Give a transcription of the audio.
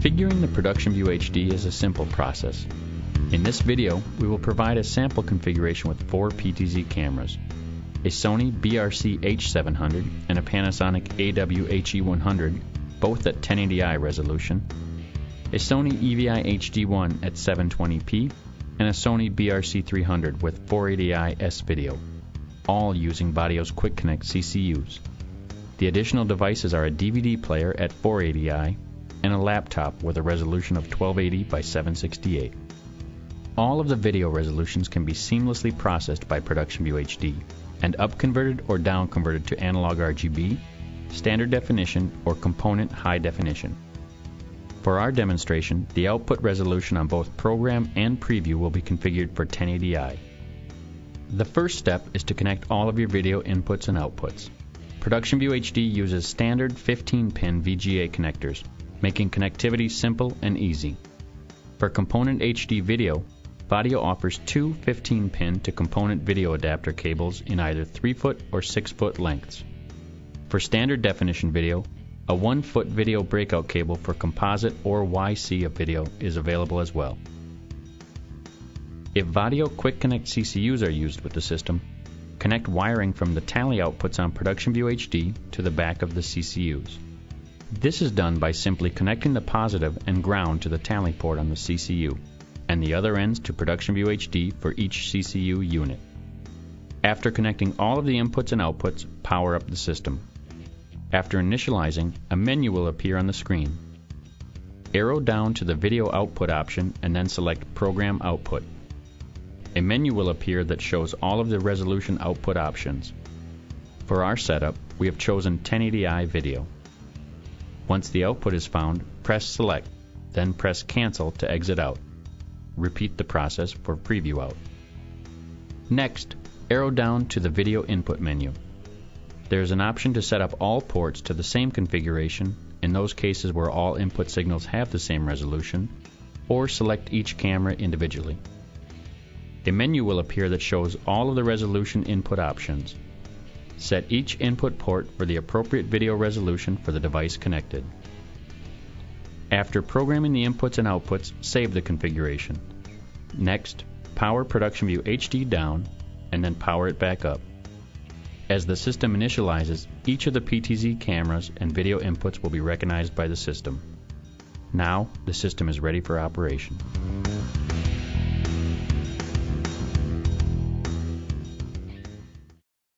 Configuring the ProductionView HD is a simple process. In this video, we will provide a sample configuration with four PTZ cameras, a Sony BRC H700 and a Panasonic AWHE100, both at 1080i resolution, a Sony EVI HD1 at 720p, and a Sony BRC300 with 480i S-Video, all using Vaddio's QuickConnect CCUs. The additional devices are a DVD player at 480i and a laptop with a resolution of 1280 by 768. All of the video resolutions can be seamlessly processed by ProductionView HD and upconverted or downconverted to analog RGB, standard definition, or component high definition. For our demonstration, the output resolution on both program and preview will be configured for 1080i. The first step is to connect all of your video inputs and outputs. ProductionView HD uses standard 15-pin VGA connectors, making connectivity simple and easy. For component HD video, Vaddio offers two 15-pin to component video adapter cables in either 3-foot or 6-foot lengths. For standard definition video, a 1-foot video breakout cable for composite or YC of video is available as well. If Vaddio Quick Connect CCUs are used with the system, connect wiring from the tally outputs on ProductionView HD to the back of the CCUs. This is done by simply connecting the positive and ground to the tally port on the CCU, and the other ends to ProductionView HD for each CCU unit. After connecting all of the inputs and outputs, power up the system. After initializing, a menu will appear on the screen. Arrow down to the video output option and then select Program Output. A menu will appear that shows all of the resolution output options. For our setup, we have chosen 1080i video. Once the output is found, press Select, then press Cancel to exit out. Repeat the process for Preview Out. Next, arrow down to the Video Input menu. There is an option to set up all ports to the same configuration in those cases where all input signals have the same resolution, or select each camera individually. A menu will appear that shows all of the resolution input options. Set each input port for the appropriate video resolution for the device connected. After programming the inputs and outputs, save the configuration. Next, power ProductionView HD down and then power it back up. As the system initializes, each of the PTZ cameras and video inputs will be recognized by the system. Now, the system is ready for operation.